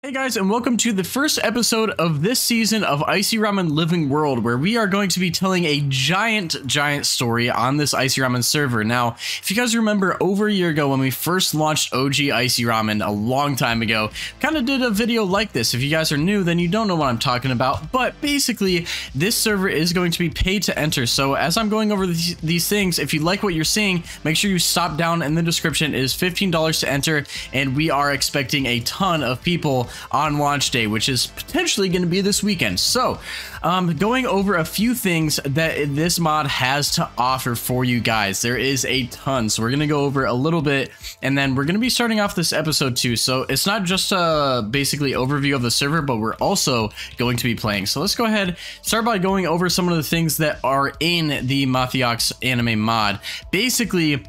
Hey guys, and welcome to the first episode of this season of IceeRamen Living World, where we are going to be telling a giant, giant story on this IceeRamen server. Now, if you guys remember over a year ago when we first launched OG IceeRamen a long time ago, kind of did a video like this. If you guys are new, then you don't know what I'm talking about, but basically, this server is going to be paid to enter. So as I'm going over these, these things, if you like what you're seeing, make sure you stop down in the description. It is $15 to enter, and we are expecting a ton of people on launch day, which is potentially going to be this weekend. So, um, going over a few things that this mod has to offer for you guys. There is a ton, so we're going to go over a little bit, and then we're going to be starting off this episode too. So it's not just a basically overview of the server, but we're also going to be playing. So let's go ahead, start by going over some of the things that are in the Mathiox anime mod. Basically,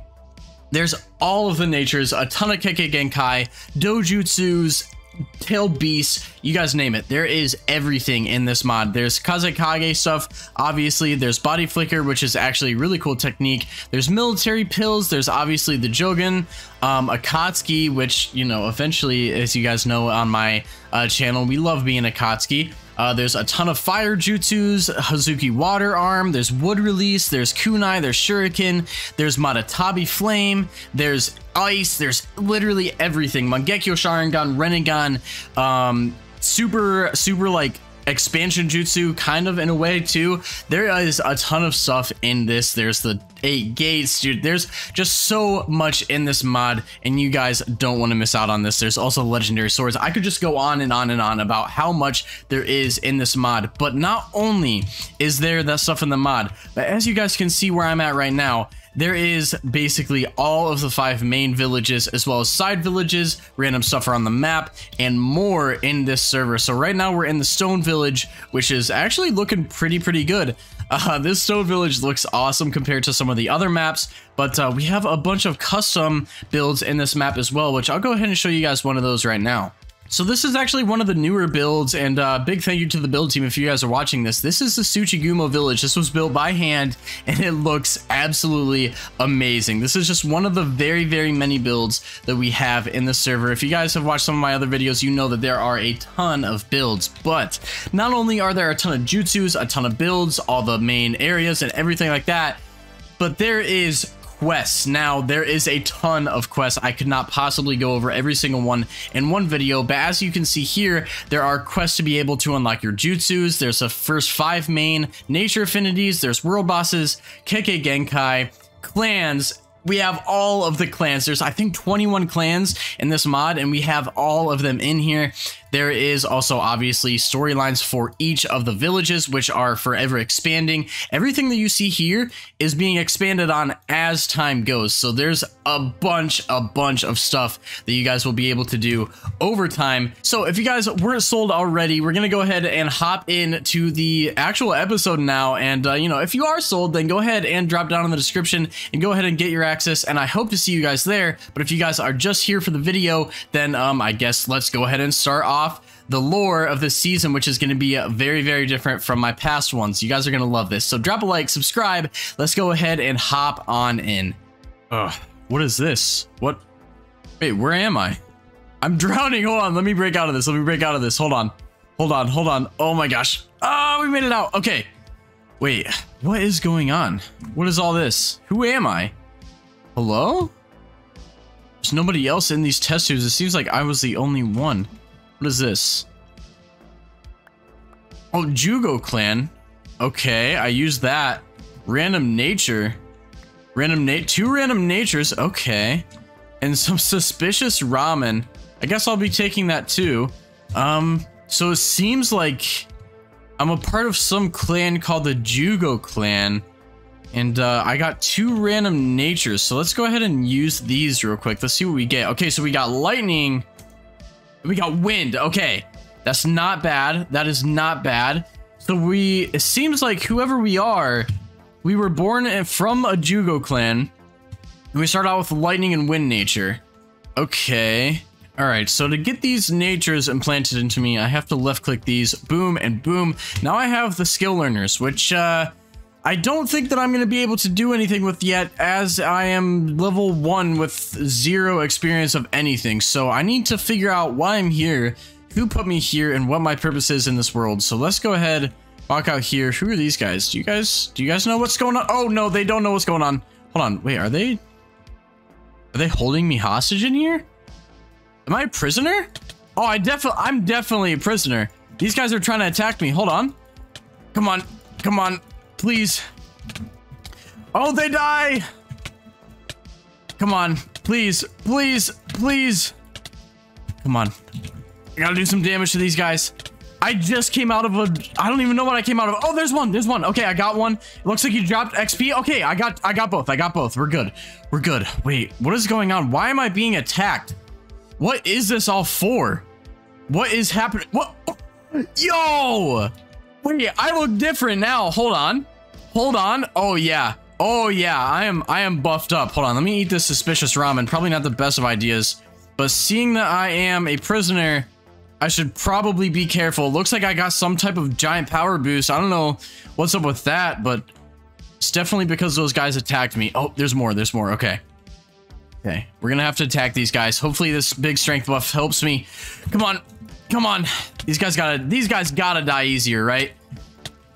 there's all of the natures, a ton of Kekkei Genkai, dojutsus, tailed beasts, you guys name it. There is everything in this mod. There's Kazekage stuff, obviously. There's body flicker, which is actually a really cool technique. There's military pills. There's obviously the Jogan, um, Akatsuki, which, you know, eventually, as you guys know on my uh, channel, we love being Akatsuki. Uh, there's a ton of fire jutsus, Hozuki water arm, there's wood release, there's kunai, there's shuriken, there's Matatabi flame, there's ice, there's literally everything. Mangekyo Sharingan, Rinnegan, um, super, super like expansion jutsu kind of in a way too. There is a ton of stuff in this. There's the eight gates dude. There's just so much in this mod and you guys don't want to miss out on this. There's also legendary swords. I could just go on and on and on about how much there is in this mod but not only is there that stuff in the mod but as you guys can see where i'm at right now there is basically all of the five main villages as well as side villages, random stuff around the map, and more in this server. So right now we're in the stone village, which is actually looking pretty, pretty good. Uh, this stone village looks awesome compared to some of the other maps, but uh, we have a bunch of custom builds in this map as well, which I'll go ahead and show you guys one of those right now. So this is actually one of the newer builds, and uh, big thank you to the build team if you guys are watching this. This is the Tsuchigumo village. This was built by hand, and it looks absolutely amazing. This is just one of the very, very many builds that we have in the server. If you guys have watched some of my other videos, you know that there are a ton of builds, but not only are there a ton of jutsus, a ton of builds, all the main areas, and everything like that, but there is quests. Now, there is a ton of quests. I could not possibly go over every single one in one video, but as you can see here, there are quests to be able to unlock your jutsus. There's the first five main nature affinities. There's world bosses, Kekkei Genkai, clans, we have all of the clans. There's, I think, 21 clans in this mod, and we have all of them in here. There is also obviously storylines for each of the villages, which are forever expanding. Everything that you see here is being expanded on as time goes. So there's a bunch, a bunch of stuff that you guys will be able to do over time. So if you guys weren't sold already, we're going to go ahead and hop into the actual episode now. And, uh, you know, if you are sold, then go ahead and drop down in the description and go ahead and get your access. And I hope to see you guys there. But if you guys are just here for the video, then um, I guess let's go ahead and start off off the lore of this season, which is going to be uh, very, very different from my past ones. You guys are going to love this. So drop a like, subscribe. Let's go ahead and hop on in. Ugh, what is this? What? Wait, where am I? I'm drowning. Hold on. Let me break out of this. Let me break out of this. Hold on. Hold on. Hold on. Oh my gosh. Ah, oh, we made it out. Okay. Wait, what is going on? What is all this? Who am I? Hello? There's nobody else in these test tubes. It seems like I was the only one. What is this? Oh, Jugo clan. Okay, I use that. Random nature. Random nat two random natures. Okay. And some suspicious ramen. I guess I'll be taking that too. Um, so it seems like I'm a part of some clan called the Jugo clan. And uh, I got two random natures. So let's go ahead and use these real quick. Let's see what we get. Okay, so we got lightning. We got wind. Okay. That's not bad. That is not bad. So we, it seems like whoever we are, we were born from a Jugo clan. And we start out with lightning and wind nature. Okay. All right, so to get these natures implanted into me, I have to left click these, boom and boom. Now I have the skill learners, which uh, I don't think that I'm going to be able to do anything with yet as I am level 1 with zero experience of anything. So I need to figure out why I'm here who put me here and what my purpose is in this world. So let's go ahead, walk out here. Who are these guys? Do you guys, do you guys know what's going on? Oh no, they don't know what's going on. Hold on, wait, are they, are they holding me hostage in here? Am I a prisoner? Oh, I definitely, I'm definitely a prisoner. These guys are trying to attack me. Hold on. Come on, come on, please. Oh, they die. Come on, please, please, please. Come on. I gotta do some damage to these guys. I just came out of a... I don't even know what I came out of. Oh, there's one. There's one. Okay, I got one. It looks like you dropped XP. Okay, I got I got both. I got both. We're good. We're good. Wait, what is going on? Why am I being attacked? What is this all for? What is happening? What? Yo! Wait, I look different now. Hold on. Hold on. Oh, yeah. Oh, yeah. I am I am buffed up. Hold on. Let me eat this suspicious ramen. Probably not the best of ideas. But seeing that I am a prisoner I should probably be careful. Looks like I got some type of giant power boost. I don't know what's up with that, but it's definitely because those guys attacked me. Oh, there's more. There's more. Okay. Okay. We're going to have to attack these guys. Hopefully this big strength buff helps me. Come on. Come on. These guys gotta, these guys gotta die easier, right?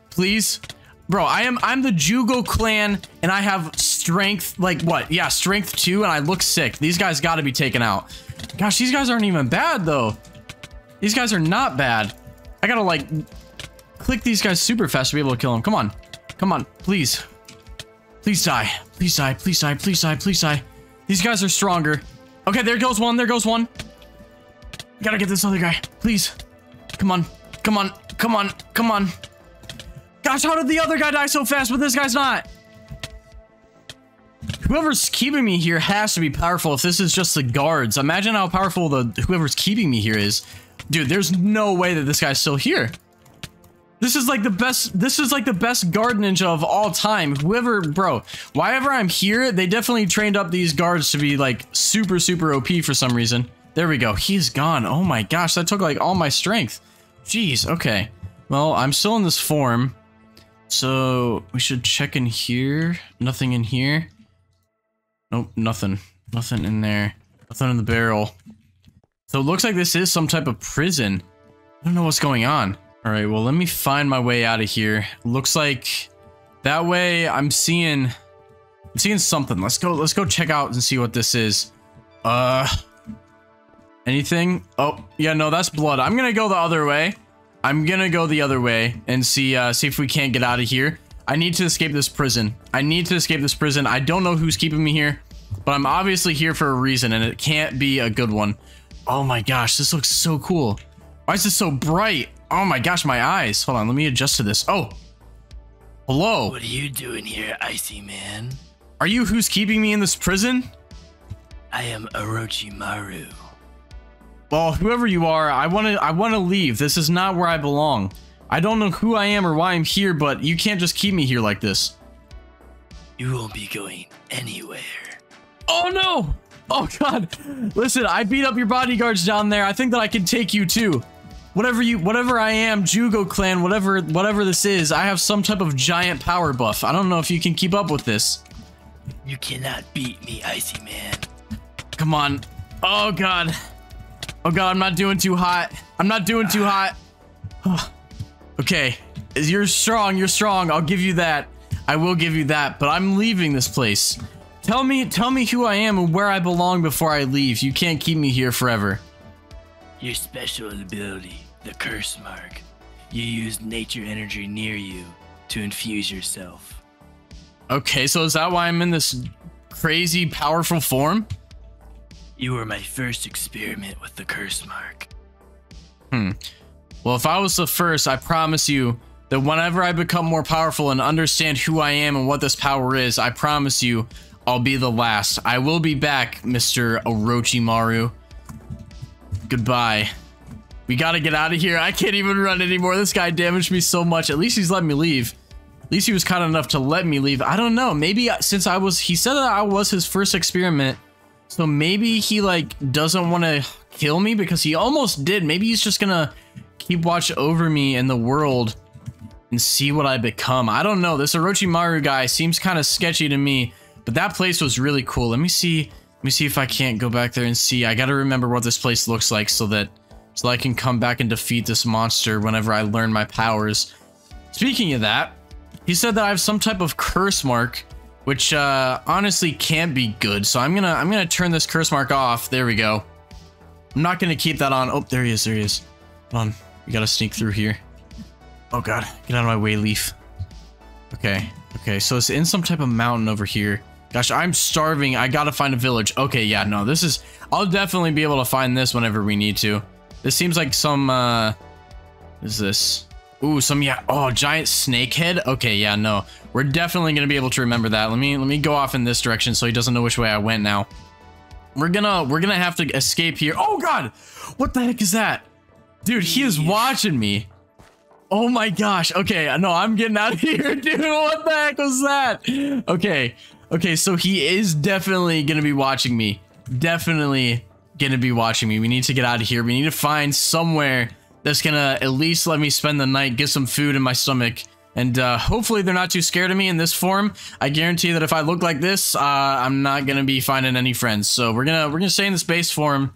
Please. Bro, I am, I'm the Jugo clan and I have strength, like what? Yeah, strength two and I look sick. These guys gotta be taken out. Gosh, these guys aren't even bad though. These guys are not bad. I gotta like click these guys super fast to be able to kill them. Come on. Come on. Please. Please die. Please die. Please die. Please die. Please die. These guys are stronger. Okay, there goes one. There goes one. Gotta get this other guy. Please. Come on. Come on. Come on. Come on. Gosh, how did the other guy die so fast, but this guy's not? Whoever's keeping me here has to be powerful if this is just the guards. Imagine how powerful the whoever's keeping me here is. Dude, there's no way that this guy's still here. This is like the best, this is like the best guard ninja of all time. Whoever, bro, why ever I'm here, they definitely trained up these guards to be like super, super OP for some reason. There we go. He's gone. Oh my gosh, that took like all my strength. Jeez, okay. Well, I'm still in this form. So we should check in here. Nothing in here. Nope, nothing. Nothing in there. Nothing in the barrel. So it looks like this is some type of prison. I don't know what's going on. All right, well, let me find my way out of here. Looks like that way I'm seeing, I'm seeing something. Let's go, let's go check out and see what this is. Uh, anything? Oh, yeah, no, that's blood. I'm gonna go the other way. I'm gonna go the other way and see, uh, see if we can't get out of here. I need to escape this prison. I need to escape this prison. I don't know who's keeping me here, but I'm obviously here for a reason and it can't be a good one. Oh my gosh, this looks so cool. Why is this so bright? Oh my gosh, my eyes. Hold on, let me adjust to this. Oh. Hello. What are you doing here, Iceeman? Are you who's keeping me in this prison? I am Orochimaru. Well, whoever you are, I want to I want to leave. This is not where I belong. I don't know who I am or why I'm here, but you can't just keep me here like this. You won't be going anywhere. Oh no! Oh god. Listen, I beat up your bodyguards down there. I think that I can take you too. Whatever you whatever I am, Jugo clan, whatever whatever this is, I have some type of giant power buff. I don't know if you can keep up with this. You cannot beat me, Iceeman. Come on. Oh god. Oh god, I'm not doing too hot. I'm not doing too hot. okay. You're strong, you're strong. I'll give you that. I will give you that, but I'm leaving this place. Tell me, tell me who I am and where I belong before I leave. You can't keep me here forever. Your special ability, the curse mark. You use nature energy near you to infuse yourself. Okay, so is that why I'm in this crazy powerful form? You were my first experiment with the curse mark. Hmm. Well, if I was the first, I promise you that whenever I become more powerful and understand who I am and what this power is, I promise you I'll be the last. I will be back, Mr. Orochimaru. Goodbye. We gotta get out of here. I can't even run anymore. This guy damaged me so much. At least he's let me leave. At least he was kind enough to let me leave. I don't know. Maybe since I was... He said that I was his first experiment. So maybe he, like, doesn't want to kill me because he almost did. Maybe he's just gonna keep watch over me in the world and see what I become. I don't know. This Orochimaru guy seems kind of sketchy to me. But that place was really cool. Let me see. Let me see if I can't go back there and see. I got to remember what this place looks like so that so I can come back and defeat this monster whenever I learn my powers. Speaking of that, he said that I have some type of curse mark, which uh, honestly can't be good. So I'm gonna I'm gonna turn this curse mark off. There we go. I'm not gonna keep that on. Oh, there he is. There he is. Hold on. We gotta sneak through here. Oh god, get out of my way, Leaf. Okay, okay, so it's in some type of mountain over here. Gosh, I'm starving. I gotta find a village. Okay, yeah, no, this is... I'll definitely be able to find this whenever we need to. This seems like some, uh... Is this? Ooh, some, yeah, oh, giant snake head? Okay, yeah, no. We're definitely gonna be able to remember that. Let me, let me go off in this direction so he doesn't know which way I went now. We're gonna, we're gonna have to escape here. Oh god! What the heck is that? Dude, he is watching me. Oh my gosh. Okay, uh, no, I'm getting out of here, dude. What the heck was that? Okay, okay, so he is definitely gonna be watching me. Definitely gonna be watching me. We need to get out of here. We need to find somewhere that's gonna at least let me spend the night, get some food in my stomach, and uh, hopefully they're not too scared of me in this form. I guarantee that if I look like this, uh, I'm not gonna be finding any friends. So we're gonna we're gonna stay in the space form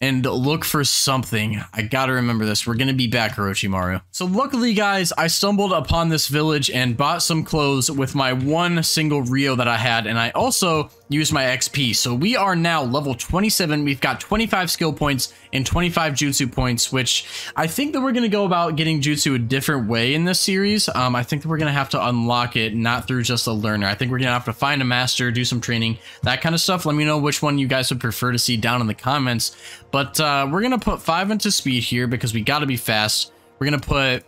and look for something. I gotta remember this. We're gonna be back, Orochimaru. So luckily, guys, I stumbled upon this village and bought some clothes with my one single Ryo that I had, and I also used my XP. So we are now level 27. We've got 25 skill points and 25 jutsu points, which I think that we're going to go about getting jutsu a different way in this series. Um, I think that we're going to have to unlock it not through just a learner. I think we're going to have to find a master, do some training, that kind of stuff. Let me know which one you guys would prefer to see down in the comments. But uh, we're going to put 5 into speed here because we got to be fast. We're going to put...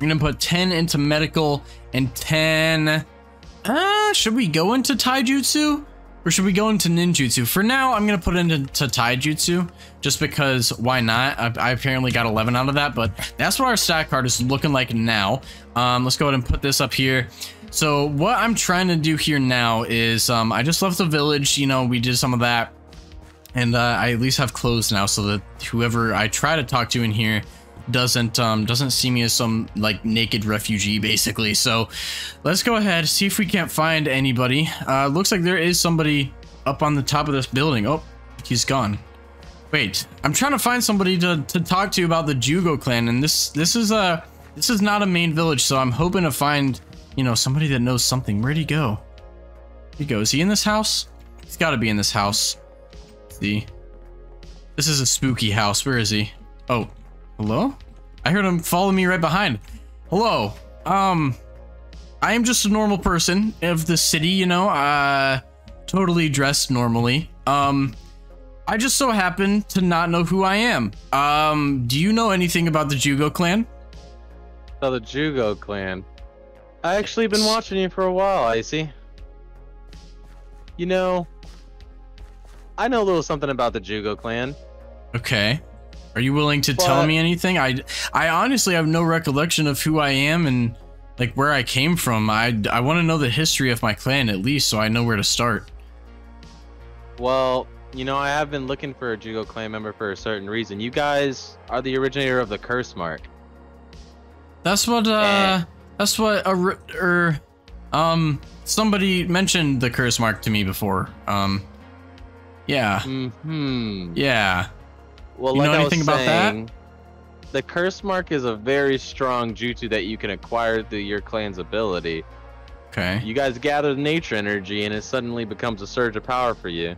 We're going to put 10 into medical and 10 uh, should we go into taijutsu? Or should we go into ninjutsu? For now, I'm going to put it into taijutsu, just because why not? I, I, apparently got 11 out of that, but that's what our stat card is looking like now. Um, let's go ahead and put this up here. So what I'm trying to do here now is um, I just left the village, you know, we did some of that. And uh, I at least have clothes now so that whoever I try to talk to in here doesn't um doesn't see me as some like naked refugee basically. So let's go ahead see if we can't find anybody. Uh looks like there is somebody up on the top of this building. Oh he's gone. Wait i'm trying to find somebody to, to talk to about the jugo clan and this this is a this is not a main village so i'm hoping to find you know somebody that knows something. Where'd he go? He go is he in this house? He's got to be in this house. Let's see. This is a spooky house. Where is he? Oh Hello? I heard him follow me right behind. Hello. Um, I am just a normal person of the city, you know, uh, totally dressed normally. Um, I just so happen to not know who I am. Um, do you know anything about the Jugo clan? Oh, the Jugo clan. I actually been watching you for a while, Icy. You know, I know a little something about the Jugo clan. Okay. Are you willing to but, tell me anything? I I honestly have no recollection of who I am and like where I came from. I I want to know the history of my clan at least so I know where to start. Well, you know, I have been looking for a Jugo clan member for a certain reason. You guys are the originator of the curse mark. That's what uh that's what a or er, um somebody mentioned the curse mark to me before. Um yeah. Mhm. Yeah. Well, you like know anything about saying, that? The curse mark is a very strong jutsu that you can acquire through your clan's ability. Okay. You guys gather the nature energy and it suddenly becomes a surge of power for you.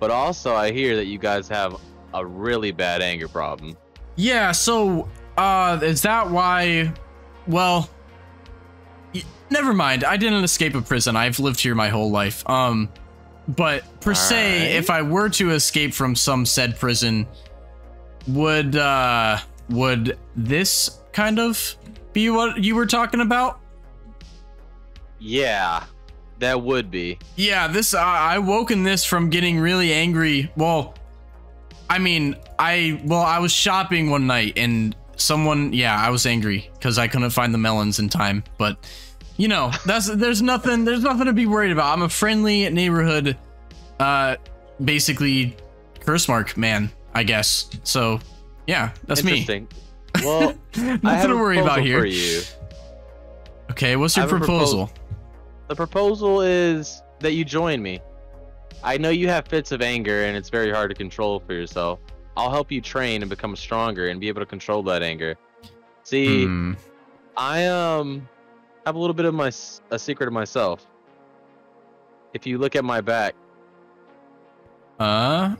But also I hear that you guys have a really bad anger problem. Yeah, so uh is that why well never mind. I didn't escape a prison. I've lived here my whole life. Um but per All se, right. if I were to escape from some said prison, would uh would this kind of be what you were talking about? Yeah, that would be. Yeah, this uh, I woke in this from getting really angry. Well, I mean, I well, I was shopping one night and someone, yeah, I was angry because I couldn't find the melons in time. But you know, that's there's nothing there's nothing to be worried about. I'm a friendly neighborhood, uh, basically curse mark man. I guess. So, yeah, that's me. Well, nothing to worry about here. For you. Okay, what's your proposal? Propo the proposal is that you join me. I know you have fits of anger and it's very hard to control for yourself. I'll help you train and become stronger and be able to control that anger. See, Hmm. I um have a little bit of my a secret of myself. If you look at my back, Uh.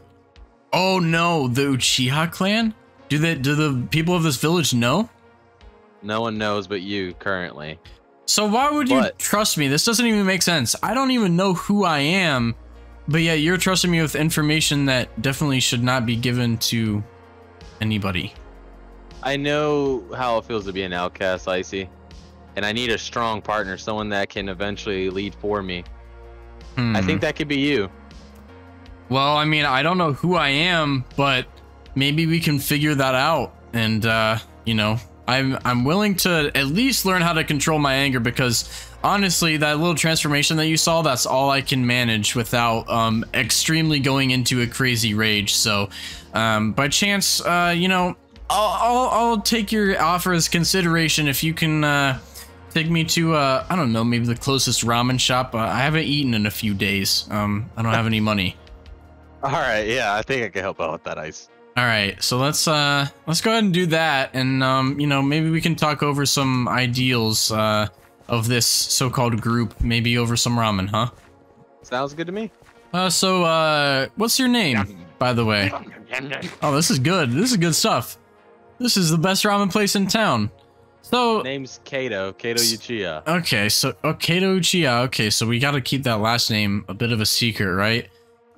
Oh no, the Uchiha clan. Do the do the people of this village know? no one knows but you currently. So why would you trust me? This doesn't even make sense. I don't even know who I am, but yet you're trusting me with information that definitely should not be given to anybody. I know how it feels to be an outcast, Icy, and I need a strong partner, someone that can eventually lead for me. I Hmm. think that could be you. Well, I mean, I don't know who I am, but maybe we can figure that out. And uh, you know, I'm I'm willing to at least learn how to control my anger because honestly, that little transformation that you saw, that's all I can manage without um extremely going into a crazy rage. So, um, by chance, uh, you know, I'll I'll, I'll take your offer as consideration if you can uh take me to uh I don't know, maybe the closest ramen shop. Uh, I haven't eaten in a few days. Um, I don't have any money. All right, yeah, I think I can help out with that, Ice. All right, so let's uh let's go ahead and do that, and um you know maybe we can talk over some ideals uh of this so-called group, maybe over some ramen, huh? Sounds good to me. Uh, so uh, what's your name, by the way? Oh, this is good. This is good stuff. This is the best ramen place in town. So Name's Cado, Cado Uchiha. okay, so Okato Uchiha. Okay, so we got to keep that last name a bit of a secret, right?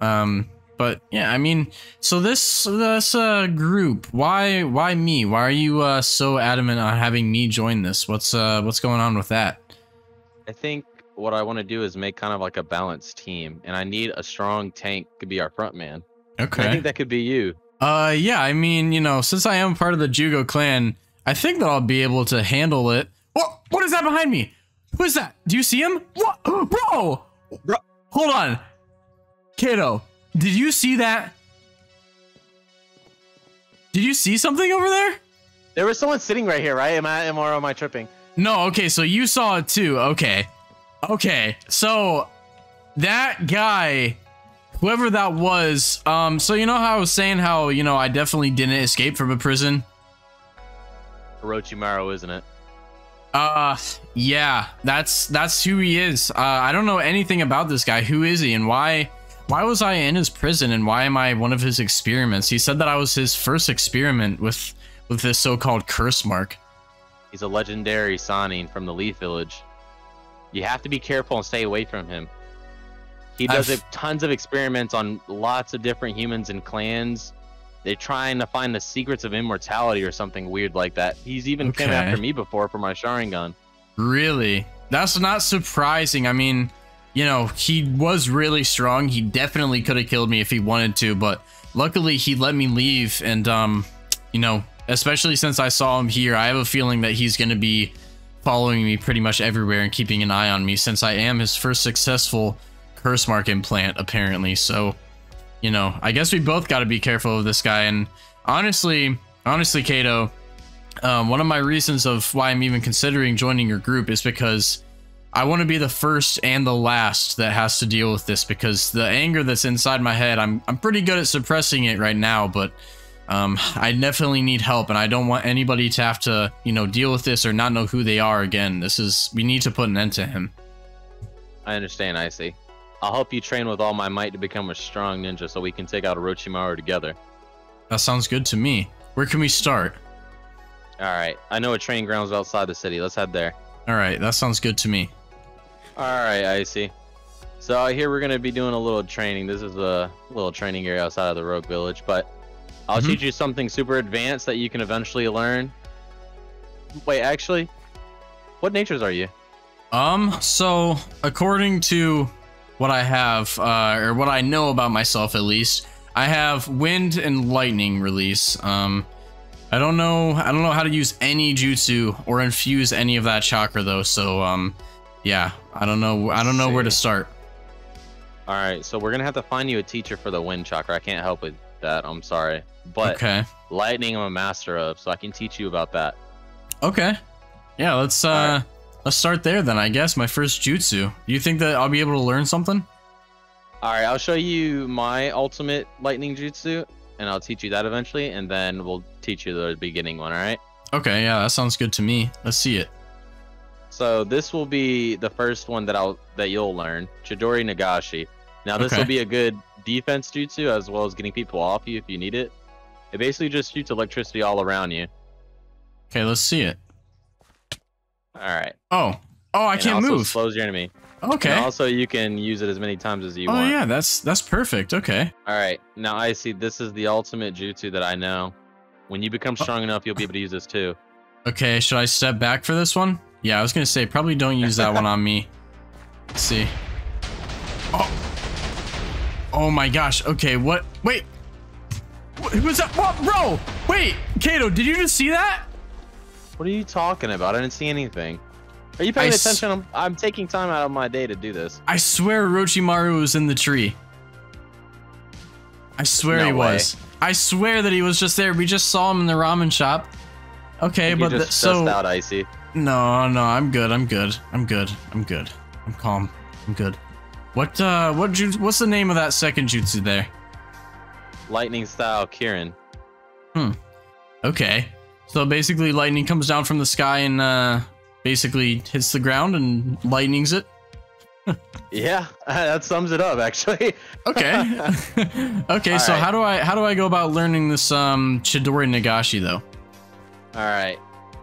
Um, but yeah, I mean, so this this uh group, why why me? Why are you uh so adamant on having me join this? What's uh what's going on with that? I think what I want to do is make kind of like a balanced team, and I need a strong tank to be our front man. And I Okay. think that could be you. Uh, yeah, I mean, you know, since I am part of the Jugo clan, I think that I'll be able to handle it. What? What is that behind me? Who is that? Do you see him? What? Bro! Bro. Hold on. Cado, did you see that? Did you see something over there? There was someone sitting right here, right? Am I, am I, or am I tripping? No, okay, so you saw it too. Okay. Okay, so that guy, whoever that was, um, so you know how I was saying how, you know, I definitely didn't escape from a prison? Orochimaru, isn't it? Uh, yeah, that's that's who he is. Uh, I don't know anything about this guy. Who is he, and why? Why was I in his prison, and why am I one of his experiments? He said that I was his first experiment with with this so-called curse mark. He's a legendary Sannin from the Leaf Village. You have to be careful and stay away from him. He does I've- tons of experiments on lots of different humans and clans. They're trying to find the secrets of immortality or something weird like that. He's even came after me before for my Sharingan. Really? That's not surprising. I mean, you know, he was really strong. He definitely could have killed me if he wanted to, but luckily he let me leave. And, um, you know, especially since I saw him here, I have a feeling that he's going to be following me pretty much everywhere and keeping an eye on me since I am his first successful curse mark implant, apparently. So, you know, I guess we both got to be careful of this guy. And honestly, honestly, Cado, um, one of my reasons of why I'm even considering joining your group is because I want to be the first and the last that has to deal with this because the anger that's inside my head, I'm I'm pretty good at suppressing it right now, but um, I definitely need help, and I don't want anybody to have to, you know, deal with this or not know who they are again. This is we need to put an end to him. I understand, I see. I'll help you train with all my might to become a strong ninja so we can take out Orochimaru together. That sounds good to me. Where can we start? Alright, I know a training grounds outside the city. Let's head there. All right, that sounds good to me. Alright, I see. So here we're gonna be doing a little training. This is a little training area outside of the Rogue Village, but I'll Mhm. teach you something super advanced that you can eventually learn. Wait, actually, what natures are you? Um, so according to what I have, uh, or what I know about myself at least, I have wind and lightning release. Um, I don't know, I don't know how to use any jutsu or infuse any of that chakra though. So, um, yeah, I don't know, I don't know where to start. Alright, so we're gonna have to find you a teacher for the wind chakra. I can't help with that. I'm sorry, but okay, lightning I'm a master of, so I can teach you about that. okay, yeah, let's uh, Alright. let's start there then. I guess my first jutsu. You think that I'll be able to learn something? All right, I'll show you my ultimate lightning jutsu, and I'll teach you that eventually, and then we'll teach you the beginning one. All right. Okay, yeah, that sounds good to me. Let's see it. So this will be the first one that I'll that you'll learn, Chidori Nagashi. Now this Okay. will be a good defense jutsu as well as getting people off you if you need it. It basically just shoots electricity all around you. Okay, let's see it. All right. Oh, oh, I And can't also move. Slows your enemy. Okay. And also you can use it as many times as you Oh want. Oh yeah, that's that's perfect. Okay. All right. Now I see this is the ultimate jutsu that I know. When you Oh. become strong enough, you'll be able to use this too. Okay, should I step back for this one? Yeah, I was gonna say probably don't use that one on me. Let's see. Oh. Oh my gosh. Okay, what? Wait. Wh- Who was that? What, bro? Wait, Cado, did you just see that? What are you talking about? I didn't see anything. Are you paying I attention? I'm, I'm taking time out of my day to do this. I swear Orochimaru was in the tree. I swear No he way. was. I swear that he was just there. We just saw him in the ramen shop. Okay, but just th- so out, Icy. No, no, I'm good. I'm good. I'm good. I'm good. I'm calm. I'm good. What uh what jutsu, what's the name of that second jutsu there? Lightning style, Kirin. Okay. So basically lightning comes down from the sky and uh basically hits the ground and lightnings it. Yeah, that sums it up, actually. Okay. okay, so Alright. how do I how do I go about learning this um Chidori Nagashi though? All right.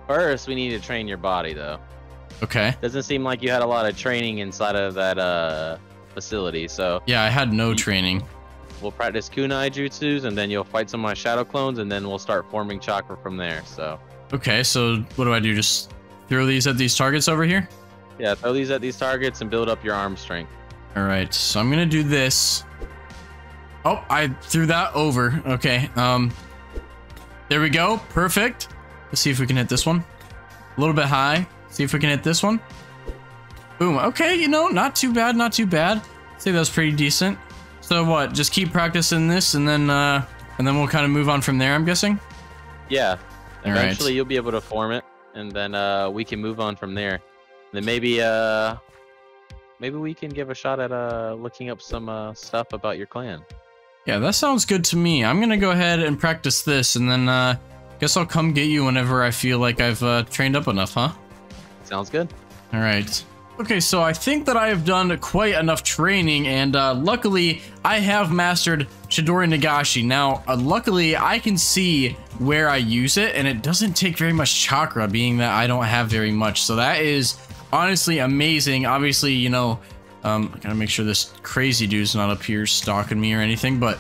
First, we need to train your body, though. Okay. Doesn't seem like you had a lot of training inside of that uh facility. So Yeah, I had no training. we'll practice kunai jutsus, and then you'll fight some of my shadow clones, and then we'll start forming chakra from there. So Okay, so what do I do? Just throw these at these targets over here? yeah, throw these at these targets and build up your arm strength. All right, so I'm gonna do this. Oh, I threw that over. Okay, um, there we go. Perfect. Let's see if we can hit this one. A little bit high. See if we can hit this one. Boom. Okay, you know, not too bad, not too bad. I'd say that was pretty decent. So what? Just keep practicing this, and then uh, and then we'll kind of move on from there. I'm guessing. Yeah. Right. Eventually, you'll be able to form it, and then uh, we can move on from there. Then maybe uh, maybe we can give a shot at uh, looking up some uh, stuff about your clan. Yeah, that sounds good to me. I'm gonna go ahead and practice this, and then uh, guess I'll come get you whenever I feel like I've uh, trained up enough, huh? Sounds good. All right. Okay, so I think that I have done quite enough training, and uh, luckily I have mastered Chidori Nagashi. Now, uh, luckily I can see where I use it, and it doesn't take very much chakra, being that I don't have very much. So that is honestly amazing. Obviously, you know, um, I gotta make sure this crazy dude's not up here stalking me or anything, but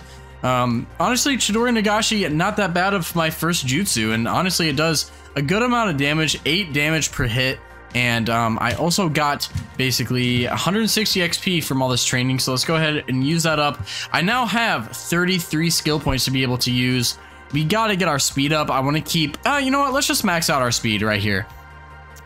um, honestly, Chidori Nagashi, not that bad of my first jutsu, and honestly, it does a good amount of damage, 8 damage per hit, and um, I also got basically 160 XP from all this training, so let's go ahead and use that up. I now have 33 skill points to be able to use. We gotta get our speed up. I want to keep, uh, you know what, let's just max out our speed right here.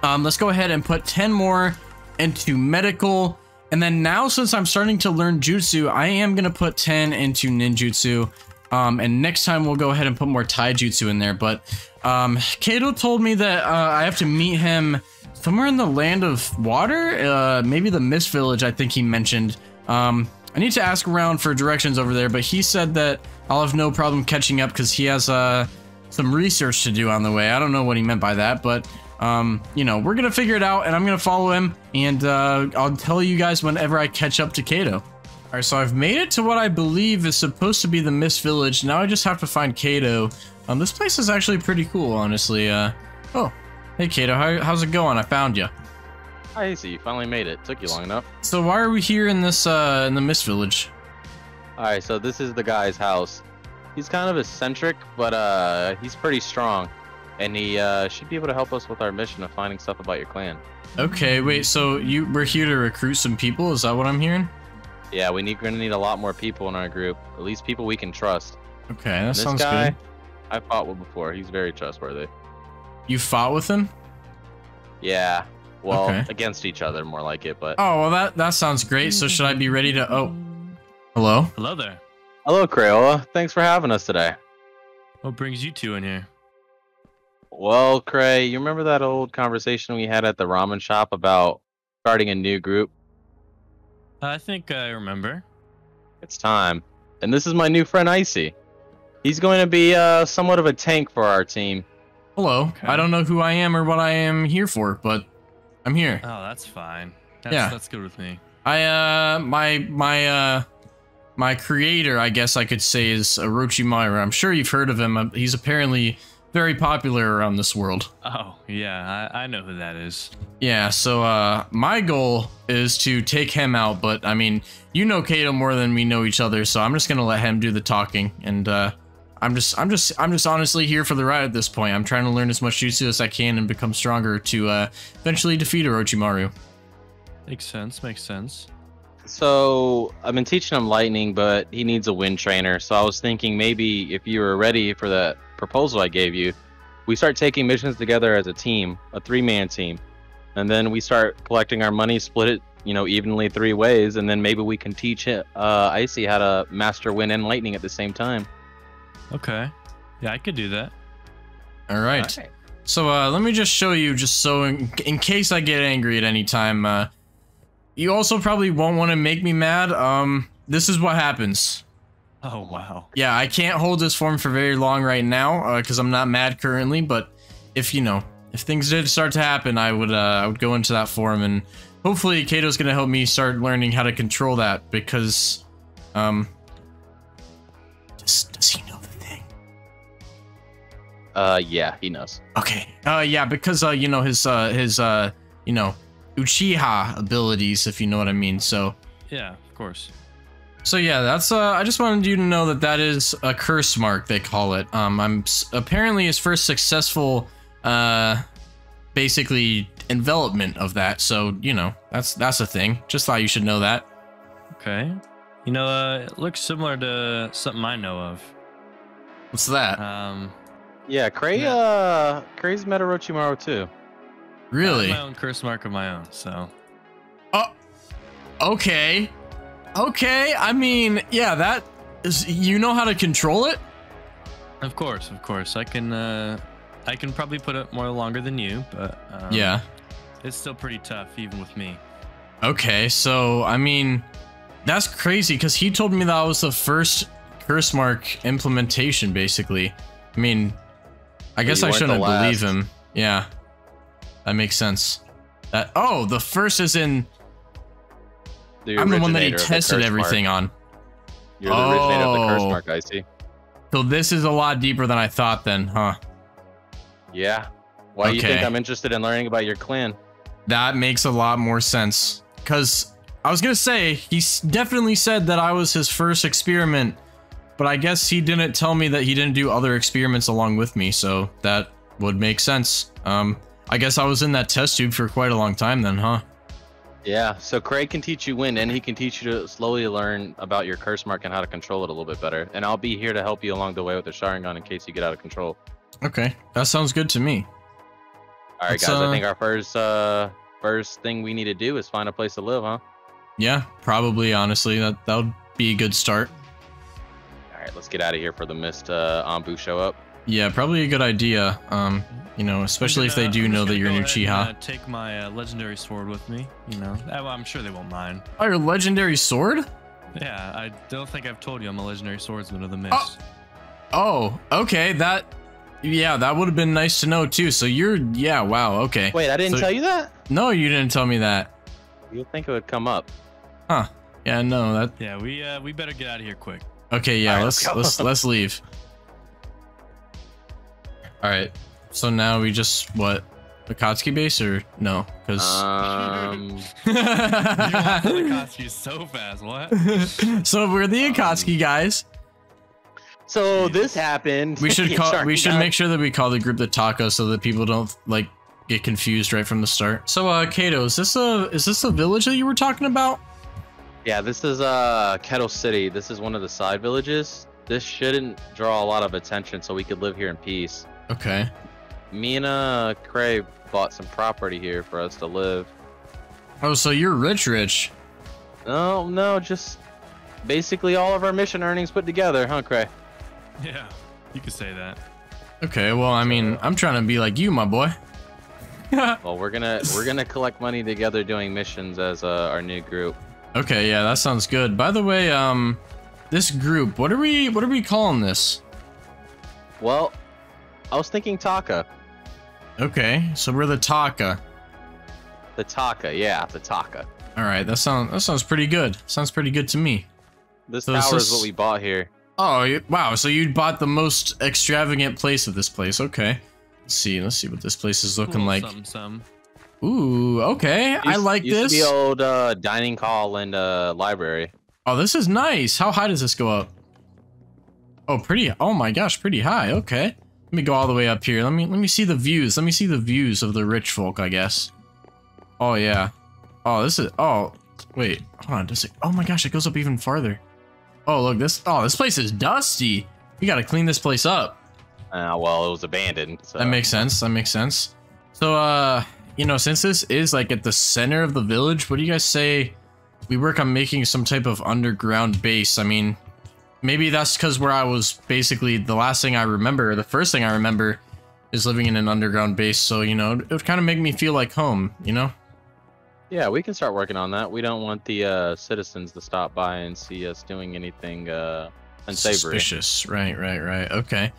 Um, let's go ahead and put 10 more into medical. And then now, since I'm starting to learn jutsu, I am going to put 10 into ninjutsu. Um, and next time we'll go ahead and put more taijutsu in there. But um, Cado told me that uh, I have to meet him somewhere in the land of water. Uh, maybe the Mist Village, I think he mentioned. Um, I need to ask around for directions over there, but he said that I'll have no problem catching up because he has uh, some research to do on the way. I don't know what he meant by that, but um, you know, we're gonna figure it out, and I'm gonna follow him, and uh, I'll tell you guys whenever I catch up to Cado. All right, so I've made it to what I believe is supposed to be the Mist Village. Now I just have to find Cado. Um, this place is actually pretty cool, honestly. Uh, oh, hey Cado, how, how's it going? I found you. I see. You finally made it. Took you long enough. So why are we here in this uh in the Mist Village? All right. So this is the guy's house. He's kind of eccentric, but uh, he's pretty strong, and he uh, should be able to help us with our mission of finding stuff about your clan. Okay, wait. So you we're here to recruit some people? Is that what I'm hearing? Yeah, we need gonna need a lot more people in our group. At least people we can trust. Okay, that this sounds guy, good. I fought with before. He's very trustworthy. You fought with him? Yeah. Well, Okay. against each other, more like it. But Oh well, that that sounds great. So should I be ready to? Oh, hello. Hello there. hello, Crayola. Thanks for having us today. What brings you two in here? Well, Cray, you remember that old conversation we had at the ramen shop about starting a new group? I think I remember. It's time. And this is my new friend Icy. He's going to be uh, somewhat of a tank for our team. Hello. Okay. I don't know who I am or what I am here for, but I'm here. Oh, that's fine. That's, Yeah. that's good with me. I uh my my uh my creator, I guess I could say, is Orochimaru. I'm sure you've heard of him. Uh, He's apparently very popular around this world. Oh, yeah, I, I know who that is. Yeah, so uh my goal is to take him out, but I mean, you know Cado more than we know each other, so I'm just gonna let him do the talking and uh I'm just I'm just I'm just honestly here for the ride at this point. I'm trying to learn as much jutsu as I can and become stronger to uh eventually defeat Orochimaru. Makes sense, makes sense. So I've been teaching him lightning, but he needs a wind trainer. So I was thinking maybe if you were ready for that proposal I gave you, we start taking missions together as a team, a three-man team, and then we start collecting our money, split it, you know, evenly three ways, and then maybe we can teach it, uh, Icy how to master wind and lightning at the same time. Okay. Yeah, I could do that. All right. So uh, let me just show you, just so in, in case I get angry at any time. Uh, you also probably won't want to make me mad. Um, this is what happens. Oh, wow. Yeah, I can't hold this form for very long right now because I'm not mad currently. But if you know, if things did start to happen, I would uh, I would go into that form and hopefully Cado's gonna help me start learning how to control that because, um, does, does he know the thing? Uh, yeah, he knows. Okay. Uh yeah, because uh you know his uh his uh you know Uchiha abilities if you know what I mean. So Yeah, of course. So yeah, that's uh I just wanted you to know that that is a curse mark they call it. Um I'm apparently his first successful uh basically envelopment of that. So, you know, that's that's a thing. Just thought you should know that. Okay. You know, uh, it looks similar to something I know of. What's that? Um, Yeah, Cray, Yeah. uh, Cray's met Orochimaru too. I really? have my own curse mark of my own, so. Oh. Okay. Okay. I mean, yeah, that is you know how to control it? Of course, of course. I can, uh, I can probably put it more longer than you, but. Um, yeah. It's still pretty tough, even with me. Okay, so I mean, that's crazy because he told me that was the first curse mark implementation. Basically, I mean, I guess I shouldn't believe him. Yeah, that makes sense. That oh, the first is in. The I'm the one that he originator of the tested everything mark. on. You're the originator of the curse Oh. I see. So this is a lot deeper than I thought. Then, huh? Yeah. Why do you think I'm interested in learning about your clan? That makes a lot more sense. Cause I was gonna say he definitely said that I was his first experiment, but I guess he didn't tell me that he didn't do other experiments along with me. So that would make sense. Um, I guess I was in that test tube for quite a long time then, huh? Yeah, so Craig can teach you wind, and he can teach you to slowly learn about your curse mark and how to control it a little bit better. And I'll be here to help you along the way with the Sharingan in case you get out of control. Okay, that sounds good to me. All right, Let's, guys. uh, I think our first uh first thing we need to do is find a place to live, huh? Yeah, probably. Honestly, that that would be a good start. All right, let's get out of here for the Mist uh, ANBU show up. Yeah, probably a good idea. Um, you know, especially if they do know that you're go in ahead and, Uchiha. uh, take my uh, legendary sword with me. You know, I, I'm sure they won't mind. Oh, your legendary sword? Yeah, I don't think I've told you I'm a legendary swordsman of the mist. Oh, okay. That, yeah, that would have been nice to know too. So you're, yeah, wow, okay. Wait, I didn't So- tell you that. No, you didn't tell me that. You'd think it would come up. Huh? Yeah, no, that. Yeah, we uh, we better get out of here quick. Okay, yeah, All right, let's let's let's let's leave. All right. So now we just what? Akatsuki base or no? Because. Um, You want so fast. What? so we're the Akatsuki guys. so this happened. We should call. we should Sharingan. make sure that we call the group the Taka so that people don't like get confused right from the start. So, uh, Cado, is this a is this a village that you were talking about? Yeah, this is uh Kettle City. This is one of the side villages. This shouldn't draw a lot of attention, so we could live here in peace. Okay. Me and uh Cray bought some property here for us to live. Oh, so you're rich, rich. No, no, just basically all of our mission earnings put together, huh, Cray? Yeah, you could say that. Okay. Well, I mean, I'm trying to be like you, my boy. Well, we're gonna we're gonna collect money together doing missions as uh, our new group. Okay, yeah, that sounds good. By the way, um, this group, what are we, what are we calling this? Well, I was thinking Taka. Okay, so we're the Taka. The Taka, yeah, the Taka. All right, that sounds that sounds pretty good. Sounds pretty good to me. This So is tower is this- what we bought here. Oh wow! So you bought the most extravagant place of this place. Okay. Let's see. Let's see what this place is looking Little like. Some, some. Ooh. Okay. I Used- like used this. To be old uh, dining hall and uh, library. Oh, this is nice. How high does this go up? Oh, pretty. Oh my gosh, pretty high. Okay. Let me go all the way up here. Let me let me see the views. Let me see the views of the rich folk, I guess. Oh yeah. Oh, this is. Oh, wait. Hold on. Does it? Oh my gosh, it goes up even farther. Oh look, this. Oh, this place is dusty. We gotta clean this place up. Uh, well, it was abandoned. So. That makes sense. That makes sense. So, uh, you know, since this is like at the center of the village, what do you guys say we work on making some type of underground base? I mean, maybe that's because where I was basically the last thing I remember, the first thing I remember is living in an underground base. So, you know, it would kind of make me feel like home, you know? Yeah, we can start working on that. We don't want the uh, citizens to stop by and see us doing anything uh, unsavory. Suspicious. Right, right, right. Okay.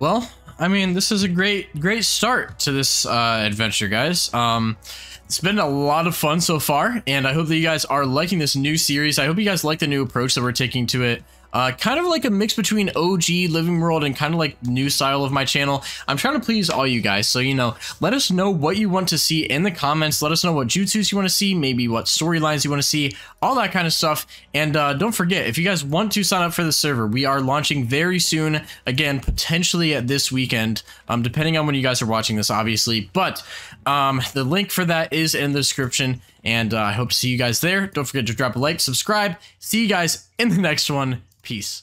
Well, I mean, this is a great, great start to this uh, adventure, guys. Um, it's been a lot of fun so far, and I hope that you guys are liking this new series. I hope you guys like the new approach that we're taking to it. Uh, kind of like a mix between OG Living World and kind of like new style of my channel. I'm trying to please all you guys, so you know, let us know what you want to see in the comments. Let us know what jutsus you want to see, maybe what storylines you want to see, all that kind of stuff. And uh, don't forget, if you guys want to sign up for the server, we are launching very soon. Again, potentially at this weekend, um, depending on when you guys are watching this, obviously. But um, the link for that is in the description, and uh, I hope to see you guys there. Don't forget to drop a like, subscribe. See you guys in the next one. Peace.